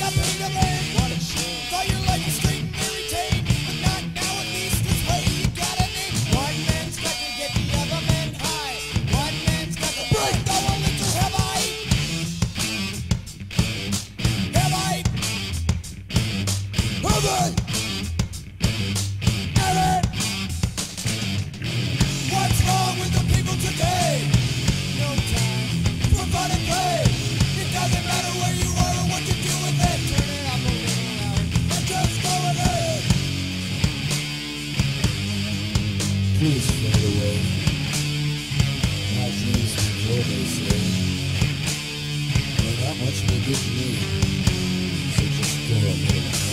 Yeah. feels fade. My dreams control they say. But how much they give me, so just go away.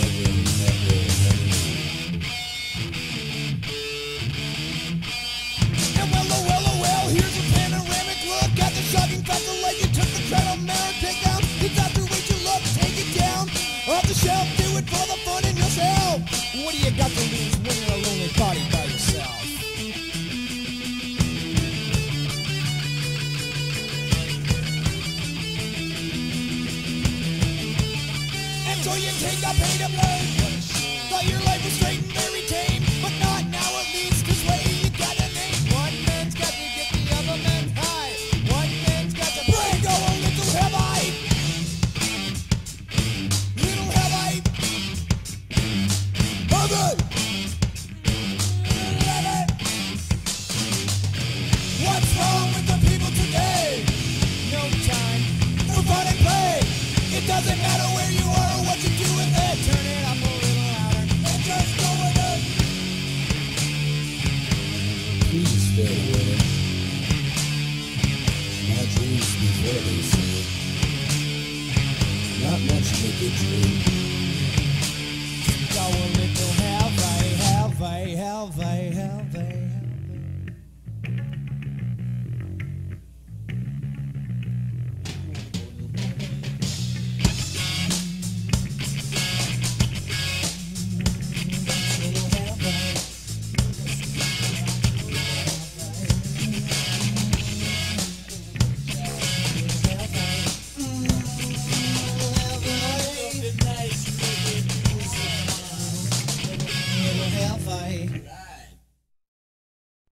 So you take a pay to play. Thought you a dream.